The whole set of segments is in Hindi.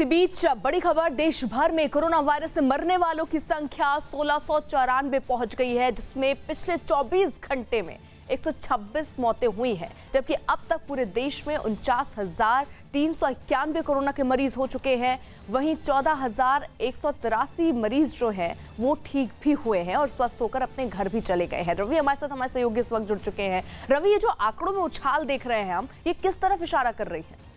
इसी बीच बड़ी खबर देश भर में कोरोना वायरस से मरने वालों की संख्या सोलह सौ पहुँच गई है, जिसमें पिछले 24 घंटे में 126 मौतें हुई हैं, जबकि अब तक पूरे देश में उनचास हज़ार तीन सौ इक्यानवे कोरोना के मरीज़ हो चुके हैं। वहीं चौदह हज़ार एक सौ तिरासी मरीज़ जो हैं, वो ठीक भी हुए हैं और स्वस्थ होकर अपने घर भी चले गए हैं। रवि, हमारे साथ हमारे सहयोगी इस वक्त जुड़ चुके हैं। रवि, ये जो आंकड़ों में उछाल देख रहे हैं हम, ये किस तरफ़ इशारा कर रही है?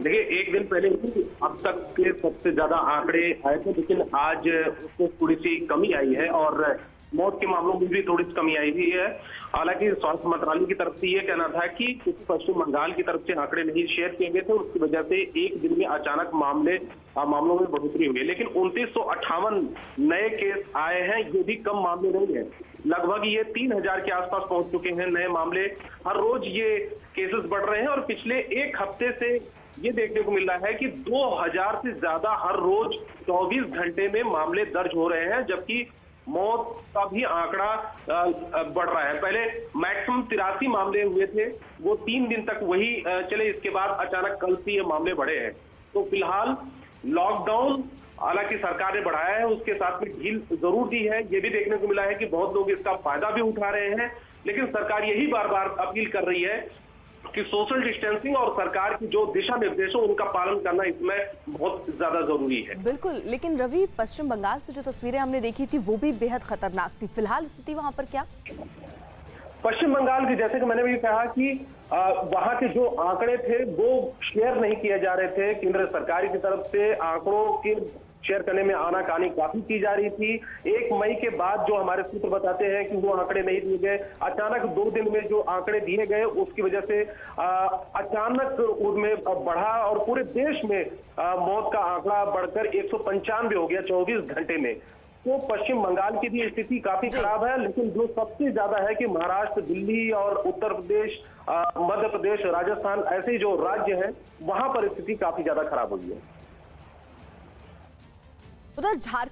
देखिए, एक दिन पहले ही अब तक के सबसे ज़्यादा आंकड़े आए थे, लेकिन आज उसमें थोड़ी सी कमी आई है और मौत के मामलों में भी थोड़ी सी कमी आई हुई है। हालाँकि स्वास्थ्य मंत्रालय की तरफ़ से ये कहना था कि कुछ पश्चिम बंगाल की तरफ़ से आंकड़े नहीं शेयर किए गए थे, उसकी वजह से एक दिन में अचानक मामले मामलों में बढ़ोतरी हुई है। लेकिन उनतीस नए केस आए हैं, ये भी कम मामले नहीं है। लगभग ये तीन हज़ार के आसपास पहुँच चुके हैं नए मामले। हर रोज ये केसेस बढ़ रहे हैं और पिछले एक हफ़्ते से ये देखने को मिल रहा है कि 2000 से ज़्यादा हर रोज 24 घंटे में मामले दर्ज हो रहे हैं, जबकि मौत का भी आंकड़ा बढ़ रहा है। पहले मैक्सिमम तिरासी मामले हुए थे, वो तीन दिन तक वही चले। इसके बाद अचानक कल से ये मामले बढ़े हैं। तो फ़िलहाल लॉकडाउन, हालाँकि सरकार ने बढ़ाया है, उसके साथ में ढील ज़रूर दी है। ये भी देखने को मिला है कि बहुत लोग इसका फ़ायदा भी उठा रहे हैं, लेकिन सरकार यही बार बार अपील कर रही है कि सोशल डिस्टेंसिंग और सरकार की जो दिशा निर्देश उनका पालन करना इसमें बहुत ज़्यादा ज़रूरी है। बिल्कुल लेकिन रवि पश्चिम बंगाल से जो तस्वीरें हमने देखी थी वो भी बेहद खतरनाक थी। फ़िलहाल स्थिति वहाँ पर क्या? पश्चिम बंगाल की जैसे कि मैंने भी कहा कि वहाँ के जो आंकड़े थे वो शेयर नहीं किए जा रहे थे केंद्र सरकार की तरफ़ से। आंकड़ों के शेयर करने में आनाकानी काफ़ी की जा रही थी। एक मई के बाद जो हमारे सूत्र बताते हैं कि वो आंकड़े नहीं दिए गए। अचानक दो दिन में जो आंकड़े दिए गए उसकी वजह से अचानक उनमें बढ़ा और पूरे देश में मौत का आंकड़ा बढ़कर एक हो गया चौबीस घंटे में। तो पश्चिम बंगाल की भी स्थिति काफ़ी खराब है लेकिन जो सबसे ज़्यादा है कि महाराष्ट्र दिल्ली और उत्तर प्रदेश मध्य प्रदेश राजस्थान ऐसे जो राज्य हैं वहाँ पर स्थिति काफ़ी ज़्यादा खराब हुई है। उधर झारखंड